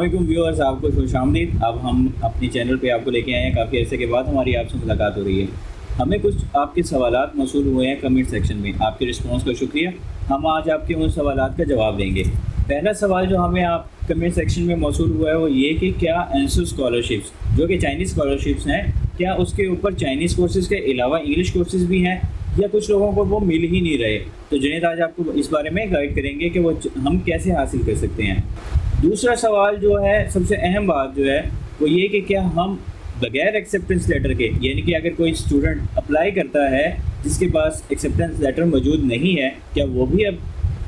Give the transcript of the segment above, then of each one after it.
Aslam viewers आपको खुश आमदीद अब हम अपने चैनल पे आपको लेके आए हैं। काफ़ी अर्से के बाद हमारी आपसे मुलाकात हो रही है। हमें कुछ आपके सवाल मौसू हुए हैं कमेंट सेक्शन में। आपके रिस्पॉन्स का शुक्रिया। हम आज आपके उन सवाल का जवाब देंगे। पहला सवाल जो हमें आप कमेंट सेक्शन में मौसू हुआ है, वो ये कि क्या एंसू स्कॉलरशिप्स जो कि चाइनीज़ स्कॉलरशिप्स हैं, क्या उसके ऊपर चाइनीज़ कोर्सेज़ के अलावा इंग्लिश कोर्सेज़ भी हैं, या कुछ लोगों को वो मिल ही नहीं रहे? तो जुनेद आज आपको इस बारे में गाइड करेंगे कि वो हम कैसे हासिल कर सकते हैं। दूसरा सवाल जो है, सबसे अहम बात जो है, वो ये कि क्या हम बगैर एक्सेप्टेंस लेटर के, यानी कि अगर कोई स्टूडेंट अप्लाई करता है, जिसके पास एक्सेप्टेंस लेटर मौजूद नहीं है, क्या वो भी अब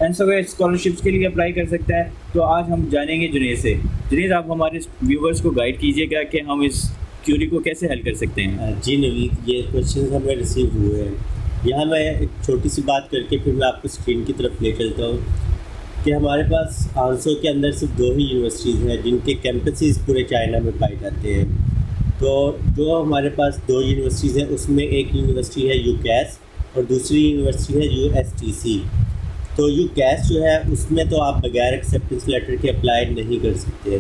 एन स्कॉलरशिप्स के लिए अप्लाई कर सकता है? तो आज हम जानेंगे जुनेद से। जुनेद आप हमारे व्यूवर्स को गाइड कीजिएगा कि हम इस क्यूरी को कैसे हल कर सकते हैं। जी नवीद ये क्वेश्चन हमें रिसीव हुए हैं। यहाँ मैं एक छोटी सी बात करके फिर मैं आपको स्क्रीन की तरफ़ ले चलता हूँ। कि हमारे पास आंसो के अंदर सिर्फ़ दो ही यूनिवर्सिटीज़ हैं, जिनके कैंपसेस पूरे चाइना में पाए जाते हैं। तो जो हमारे पास दो यूनिवर्सिटीज़ हैं, उसमें एक यूनिवर्सिटी है यू और दूसरी यूनिवर्सिटी है यूएसटीसी तो यू जो है, उसमें तो आप बगैर एक्सेप्टेंस लेटर के अप्लाई नहीं कर सकते।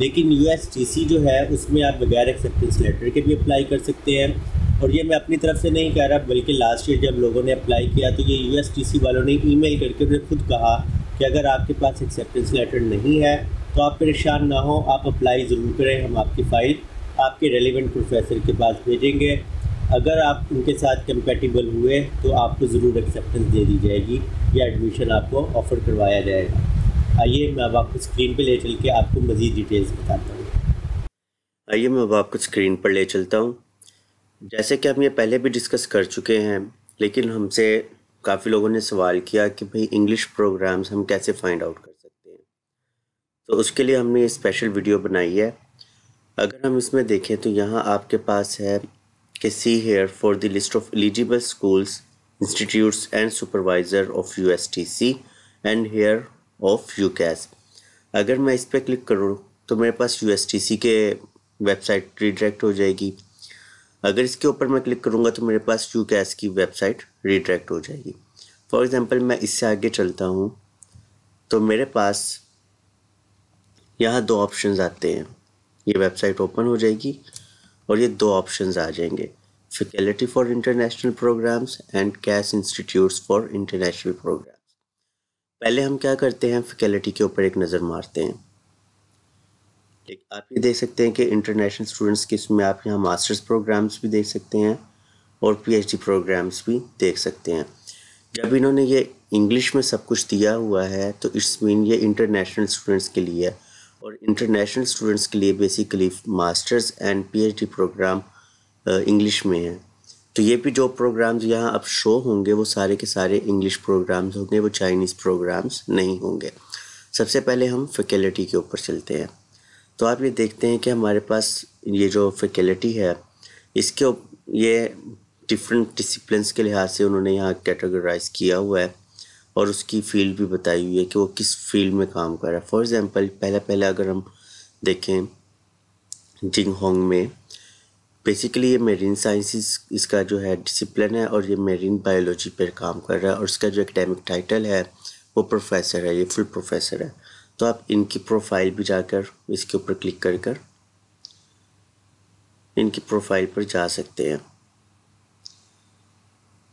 लेकिन यूएसटीसी जो है, उसमें आप बगैर एक्सेप्टेंस लेटर के भी अप्लाई कर सकते हैं। और ये मैं अपनी तरफ़ से नहीं कह रहा, बल्कि लास्ट ईयर जब लोगों ने अप्लाई किया तो ये यूएसटीसी वालों ने ईमेल करके उन्हें खुद कहा कि अगर आपके पास एक्सेप्टेंस लेटर नहीं है तो आप परेशान ना हो, आप अप्लाई ज़रूर करें, हम आपकी फ़ाइल आपके रेलिवेंट प्रोफेसर के पास भेजेंगे। अगर आप उनके साथ कंपेटिबल हुए तो आपको ज़रूर एक्सेप्टेंस दे दी जाएगी, या एडमिशन आपको ऑफ़र करवाया जाएगा। आइए, मैं अब आपको स्क्रीन पर ले चल के आपको मज़ीद डिटेल्स बताता हूँ। आइए, मैं अब आपको स्क्रीन पर ले चलता हूँ। जैसे कि हम ये पहले भी डिस्कस कर चुके हैं, लेकिन हमसे काफ़ी लोगों ने सवाल किया कि भाई इंग्लिश प्रोग्राम्स हम कैसे फाइंड आउट कर सकते हैं? तो उसके लिए हमने ये स्पेशल वीडियो बनाई है। अगर हम इसमें देखें तो यहाँ आपके पास है कि see here for the list of eligible schools institutes and supervisor of U S T C and here of UCAS अगर मैं इस पर क्लिक करूँ तो मेरे पास यू एस टी सी के वेबसाइट रिडायरेक्ट हो जाएगी। अगर इसके ऊपर मैं क्लिक करूँगा तो मेरे पास यू कैस की वेबसाइट रिट्रैक्ट हो जाएगी। फॉर एग्ज़ाम्पल मैं इससे आगे चलता हूँ तो मेरे पास यहाँ दो ऑप्शंस आते हैं। ये वेबसाइट ओपन हो जाएगी और ये दो ऑप्शंस आ जाएँगे। Faculty for international programs and CAS institutes for international programs पहले हम क्या करते हैं फैकल्टी के ऊपर एक नज़र मारते हैं। आप ये देख सकते हैं कि इंटरनेशनल स्टूडेंट्स के इसमें आप यहाँ मास्टर्स प्रोग्राम्स भी देख सकते हैं और पीएचडी प्रोग्राम्स भी देख सकते हैं। जब इन्होंने ये इंग्लिश में सब कुछ दिया हुआ है तो इट्स मीन ये इंटरनेशनल स्टूडेंट्स के लिए है और इंटरनेशनल स्टूडेंट्स के लिए basically masters and PhD program English में है। तो ये भी जो प्रोग्राम्स यहाँ अब शो होंगे, वो सारे के सारे इंग्लिश प्रोग्राम्स होंगे, वो चाइनीज़ प्रोग्राम्स नहीं होंगे। सबसे पहले हम फैकल्टी के ऊपर चलते हैं। तो आप ये देखते हैं कि हमारे पास ये जो फैकल्टी है, इसके ये डिफरेंट डिसिप्लिन के लिहाज से उन्होंने यहाँ कैटेगराइज किया हुआ है और उसकी फ़ील्ड भी बताई हुई है कि वो किस फ़ील्ड में काम कर रहा है। फॉर एग्ज़ाम्पल पहले पहले अगर हम देखें जिंग होंग में बेसिकली ये मेरीन साइंसिस इसका जो है डिसिप्लिन है और ये मेरीन बायोलॉजी पर काम कर रहा है और इसका जो एकेडमिक टाइटल है वो प्रोफेसर है, ये फुल प्रोफेसर है। तो आप इनकी प्रोफ़ाइल भी जाकर, इसके ऊपर क्लिक कर कर, इनकी प्रोफ़ाइल पर जा सकते हैं।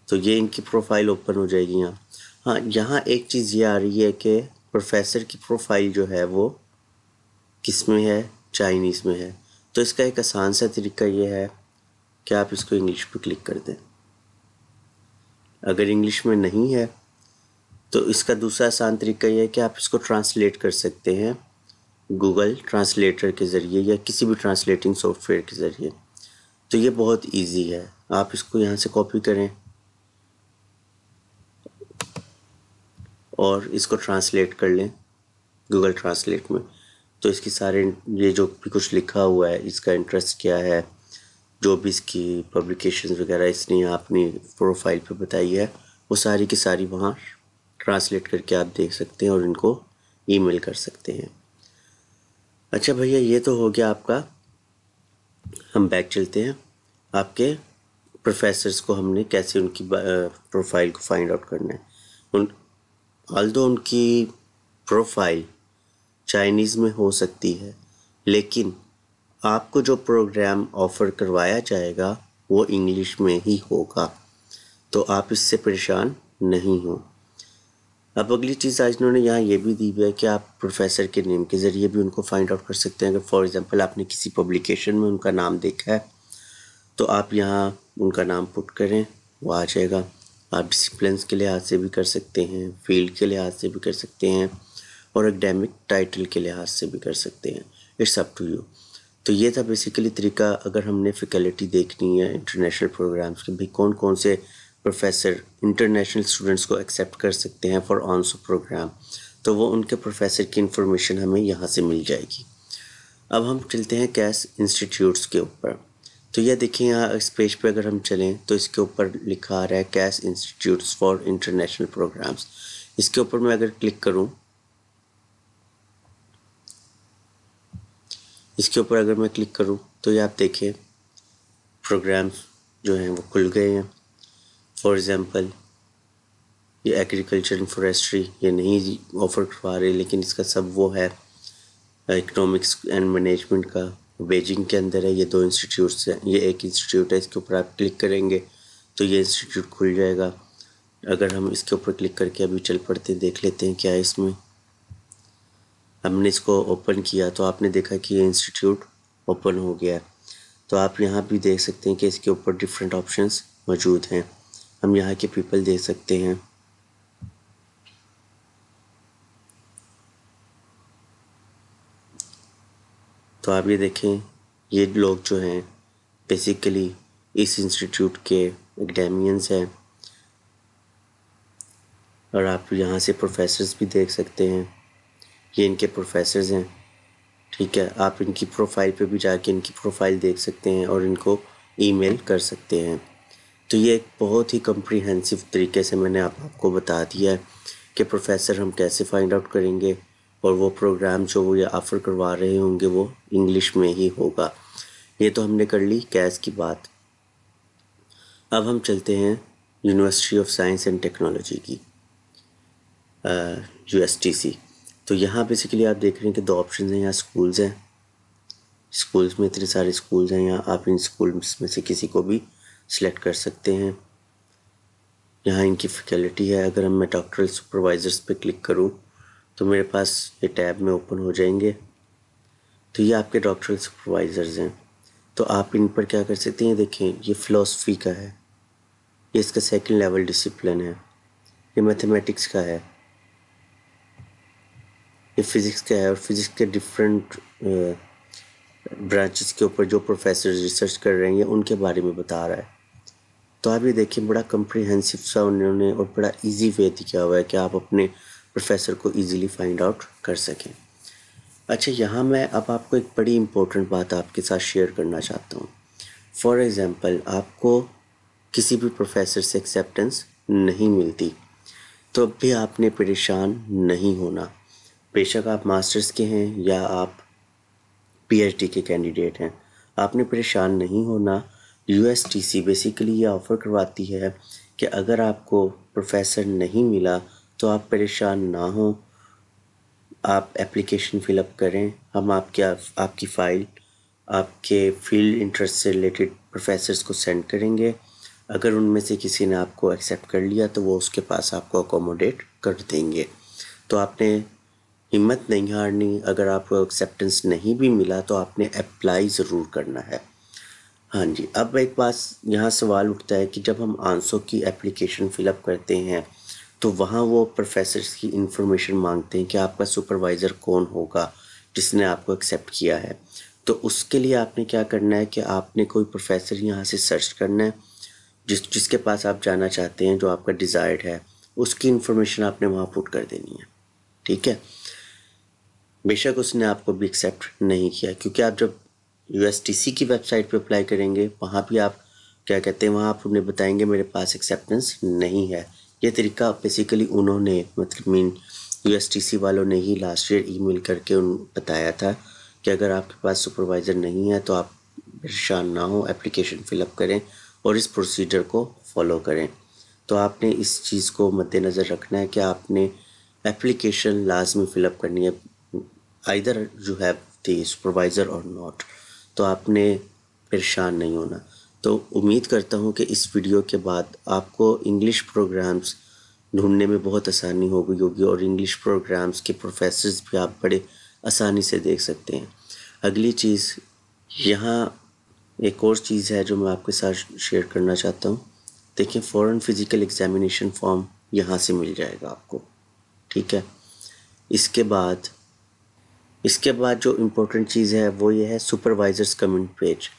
तो ये इनकी प्रोफ़ाइल ओपन हो जाएगी यहाँ। हाँ यहाँ एक चीज़ ये आ रही है कि प्रोफेसर की प्रोफ़ाइल जो है वो किसमें है? चाइनीज़ में है। तो इसका एक आसान सा तरीका ये है कि आप इसको इंग्लिश पर क्लिक कर दें। अगर इंग्लिश में नहीं है तो इसका दूसरा आसान तरीका यह है कि आप इसको ट्रांसलेट कर सकते हैं गूगल ट्रांसलेटर के ज़रिए या किसी भी ट्रांसलेटिंग सॉफ्टवेयर के ज़रिए। तो ये बहुत इजी है। आप इसको यहाँ से कॉपी करें और इसको ट्रांसलेट कर लें गूगल ट्रांसलेट में। तो इसकी सारे ये जो भी कुछ लिखा हुआ है, इसका इंटरेस्ट क्या है, जो भी इसकी पब्लिकेशंस वगैरह इसने अपनी प्रोफ़ाइल पे बताई है, वो सारी की सारी वहाँ ट्रांसलेट करके आप देख सकते हैं और इनको ईमेल कर सकते हैं। अच्छा भैया, ये तो हो गया आपका। हम बैक चलते हैं। आपके प्रोफेसर्स को हमने कैसे उनकी प्रोफ़ाइल को फाइंड आउट करना है। उन ऑल दो उनकी प्रोफ़ाइल चाइनीज़ में हो सकती है, लेकिन आपको जो प्रोग्राम ऑफ़र करवाया जाएगा, वो इंग्लिश में ही होगा। तो आप इससे परेशान नहीं हो। अब अगली चीज़ आज इन्होंने यहाँ ये भी दी हुई है कि आप प्रोफेसर के नेम के ज़रिए भी उनको फाइंड आउट कर सकते हैं। अगर फॉर एग्ज़ाम्पल आपने किसी पब्लिकेशन में उनका नाम देखा है तो आप यहाँ उनका नाम पुट करें, वो आ जाएगा। आप डिसिप्लिन के लिहाज से भी कर सकते हैं फ़ील्ड के लिहाज से भी कर सकते हैं, और एकेडमिक टाइटल के लिहाज से भी कर सकते हैं। इट्स अप टू यू तो ये था बेसिकली तरीका, अगर हमने फैकल्टी देखनी है इंटरनेशनल प्रोग्राम्स के भाई कौन कौन से प्रोफेसर इंटरनेशनल स्टूडेंट्स को एक्सेप्ट कर सकते हैं फॉर ऑनसो प्रोग्राम तो वो उनके प्रोफेसर की इन्फॉर्मेशन हमें यहाँ से मिल जाएगी। अब हम चलते हैं कैस इंस्टीट्यूट्स के ऊपर। तो यह देखिए यहाँ इस पेज पे अगर हम चलें तो इसके ऊपर लिखा आ रहा है कैस इंस्टीट्यूट्स फॉर इंटरनेशनल प्रोग्राम्स इसके ऊपर मैं अगर क्लिक करूँ, इसके ऊपर अगर मैं क्लिक करूँ तो ये आप देखें प्रोग्राम्स जो हैं वो खुल गए हैं। फॉर एग्ज़ाम्पल ये एग्रीकल्चर एंड फॉरेस्ट्री ये नहीं ऑफ़र करवा रहे, लेकिन इसका सब वो है इकनॉमिक्स एंड मैनेजमेंट का। बेजिंग के अंदर है, ये दो इंस्टीट्यूट्स हैं, ये एक इंस्टीट्यूट है, इसके ऊपर आप क्लिक करेंगे तो ये इंस्टीट्यूट खुल जाएगा। अगर हम इसके ऊपर क्लिक करके अभी चल पड़ते हैं, देख लेते हैं क्या है इसमें। हमने इसको ओपन किया तो आपने देखा कि ये इंस्टीट्यूट ओपन हो गया है। तो आप यहाँ भी देख सकते हैं कि इसके ऊपर डिफरेंट ऑप्शंस मौजूद हैं। हम यहाँ के पीपल देख सकते हैं। तो आप ये देखें, ये लोग जो हैं बेसिकली इस इंस्टीट्यूट के एकेडमियंस हैं। और आप यहाँ से प्रोफेसर्स भी देख सकते हैं। ये इनके प्रोफेसर्स हैं, ठीक है? आप इनकी प्रोफ़ाइल पे भी जाके इनकी प्रोफ़ाइल देख सकते हैं और इनको ईमेल कर सकते हैं। तो ये एक बहुत ही कम्प्रीहेंसिव तरीके से मैंने आप, आपको बता दिया है कि प्रोफेसर हम कैसे फाइंड आउट करेंगे और वो प्रोग्राम जो वो ये ऑफ़र करवा रहे होंगे वो इंग्लिश में ही होगा। ये तो हमने कर ली कैस की बात। अब हम चलते हैं university of science and technology की यू एस टी सी तो यहाँ बेसिकली आप देख रहे हैं कि दो ऑप्शन हैं, यहाँ स्कूल्स हैं। स्कूल्स में इतने सारे स्कूल्स हैं, यहाँ आप इन स्कूल्स में से किसी को भी सिलेक्ट कर सकते हैं। यहाँ इनकी फैकल्टी है। अगर हम मैं डॉक्टरल सुपरवाइज़र्स पे क्लिक करूँ तो मेरे पास ये टैब में ओपन हो जाएँगे। तो ये आपके डॉक्टरल सुपरवाइज़र्स हैं। तो आप इन पर क्या कर सकते हैं? देखें, ये फ़िलासफ़ी का है। ये इसका सेकंड लेवल डिसिप्लिन है। ये मैथमेटिक्स का है। ये फिज़िक्स का है और फिज़िक्स के डिफरेंट ब्रांचेस के ऊपर जो प्रोफेसर रिसर्च कर रहे हैं, ये उनके बारे में बता रहा है। तो आप ये देखिए, बड़ा कम्प्रीहेंसिव सा उन्होंने और बड़ा इजी वे दिया हुआ है कि आप अपने प्रोफेसर को इजीली फाइंड आउट कर सकें। अच्छा यहाँ मैं अब आपको एक बड़ी इम्पोर्टेंट बात आपके साथ शेयर करना चाहता हूँ। फॉर एग्ज़ाम्पल आपको किसी भी प्रोफेसर से एक्सेप्टेंस नहीं मिलती तो अब भी आपने परेशान नहीं होना। बेशक आप मास्टर्स के हैं या आप पीएचडी के कैंडिडेट हैं। आपने परेशान नहीं होना U S T C basically ये ऑफ़र करवाती है कि अगर आपको प्रोफेसर नहीं मिला तो आप परेशान ना हो। आप एप्लीकेशन फ़िलअप करें। हम आपके, आपकी फ़ाइल आपके फ़ील्ड इंटरेस्ट से रिलेटेड प्रोफेसर्स को सेंड करेंगे। अगर उनमें से किसी ने आपको एक्सेप्ट कर लिया तो वो उसके पास आपको अकोमोडेट कर देंगे। तो आपने हिम्मत नहीं हारनी। अगर आपको एक्सेप्टेंस नहीं भी मिला तो आपने अप्लाई ज़रूर करना है। हाँ जी, अब एक बात यहाँ सवाल उठता है कि जब हम आंसो की एप्लीकेशन फ़िलअप करते हैं तो वहाँ वो प्रोफेसर की इंफॉर्मेशन मांगते हैं कि आपका सुपरवाइज़र कौन होगा जिसने आपको एक्सेप्ट किया है। तो उसके लिए आपने क्या करना है कि आपने कोई प्रोफेसर यहाँ से सर्च करना है, जिस, जिसके पास आप जाना चाहते हैं, जो आपका डिज़ायर्ड है, उसकी इन्फॉर्मेशन आपने वहाँ पुट कर देनी है। ठीक है? बेशक उसने आपको भी एक्सेप्ट नहीं किया, क्योंकि आप जब USTC की वेबसाइट पे अप्लाई करेंगे, वहाँ भी आप क्या कहते हैं, वहाँ आप उन्हें बताएँगे, मेरे पास एक्सेप्टेंस नहीं है। ये तरीका बेसिकली उन्होंने मतलब मीन USTC वालों ने ही लास्ट ईयर ईमेल करके उन, बताया था कि अगर आपके पास सुपरवाइज़र नहीं है तो आप परेशान ना हो एप्लीकेशन फ़िलअप करें और इस प्रोसीजर को फॉलो करें। तो आपने इस चीज़ को मद्देनज़र रखना है कि आपने एप्लीकेशन लाजमी फ़िलअप करनी है either you have the supervisor or not तो आपने परेशान नहीं होना। तो उम्मीद करता हूँ कि इस वीडियो के बाद आपको इंग्लिश प्रोग्राम्स ढूँढने में बहुत आसानी हो गई होगी और इंग्लिश प्रोग्राम्स के प्रोफेसर्स भी आप बड़े आसानी से देख सकते हैं। अगली चीज़, यहाँ एक और चीज़ है जो मैं आपके साथ शेयर करना चाहता हूँ। देखिए फ़ौरन फ़िज़िकल एग्ज़ामिनेशन फॉर्म यहाँ से मिल जाएगा आपको। ठीक है? इसके बाद इसके बाद जो इम्पोर्टेंट चीज़ है, वो ये है सुपरवाइज़र्स कमेंट पेज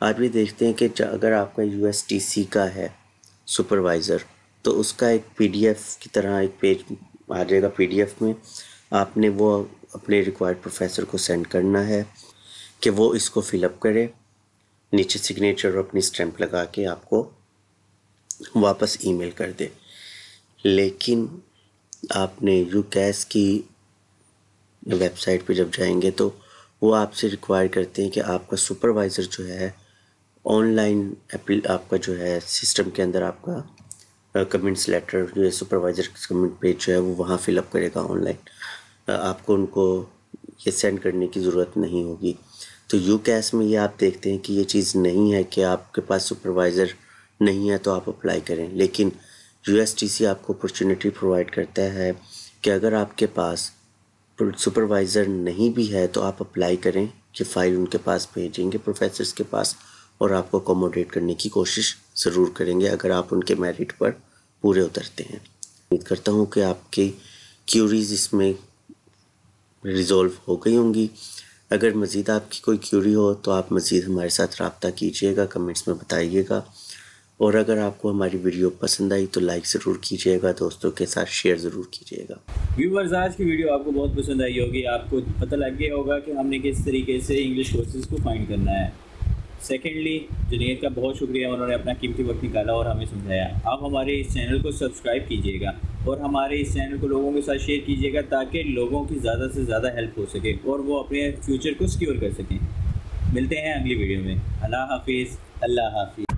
आप ये देखते हैं कि अगर आपका यूएसटीसी का है सुपरवाइज़र तो उसका एक पीडीएफ की तरह एक पेज आ जाएगा पीडीएफ में। आपने वो अपने रिक्वायर्ड प्रोफेसर को सेंड करना है कि वो इसको फिलअप करे, नीचे सिग्नेचर और अपनी स्टैंप लगा के आपको वापस ईमेल कर दे। लेकिन आपने यू कैस की वेबसाइट पे जब जाएँगे तो वो आपसे रिक्वायर करते हैं कि आपका सुपरवाइज़र जो है ऑनलाइन आपका जो है सिस्टम के अंदर आपका कमेंट्स लेटर जो है सुपरवाइज़र कमेंट पेज जो है, वो वहाँ फिलअप करेगा ऑनलाइन आपको उनको ये सेंड करने की ज़रूरत नहीं होगी. तो यू कैस में ये आप देखते हैं कि ये चीज़ नहीं है कि आपके पास सुपरवाइज़र नहीं है तो आप अप्लाई करें. लेकिन यूएसटीसी आपको अपॉर्चुनिटी प्रोवाइड करता है कि अगर आपके पास सुपरवाइज़र नहीं भी है तो आप अप्लाई करें कि फ़ाइल उनके पास भेजेंगे प्रोफेसर्स के पास, और आपको अकोमोडेट करने की कोशिश ज़रूर करेंगे, अगर आप उनके मेरिट पर पूरे उतरते हैं। उम्मीद करता हूँ कि आपकी क्यूरीज इसमें रिज़ोल्व हो गई होंगी। अगर मज़ीद आपकी कोई क्यूरी हो तो आप मज़ीद हमारे साथ रबता कीजिएगा कमेंट्स में बताइएगा। और अगर आपको हमारी वीडियो पसंद आई तो लाइक ज़रूर कीजिएगा, दोस्तों के साथ शेयर ज़रूर कीजिएगा। व्यूवर्स आज की वीडियो आपको बहुत पसंद आई होगी। आपको पता लग गया होगा कि हमने किस तरीके से इंग्लिश कोर्सेज को फाइंड करना है। सेकेंडली जुनेद का बहुत शुक्रिया, उन्होंने अपना कीमती वक्त निकाला और हमें समझाया। आप हमारे इस चैनल को सब्सक्राइब कीजिएगा और हमारे इस चैनल को लोगों के साथ शेयर कीजिएगा ताकि लोगों की ज़्यादा से ज़्यादा हेल्प हो सके और वो अपने फ्यूचर को सिक्योर कर सकें। मिलते हैं अगली वीडियो में। अल्लाह हाफिज़ अल्लाह हाफिज़।